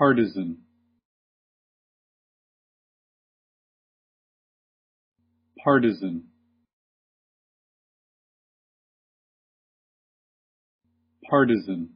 partisan. Partisan. Partisan.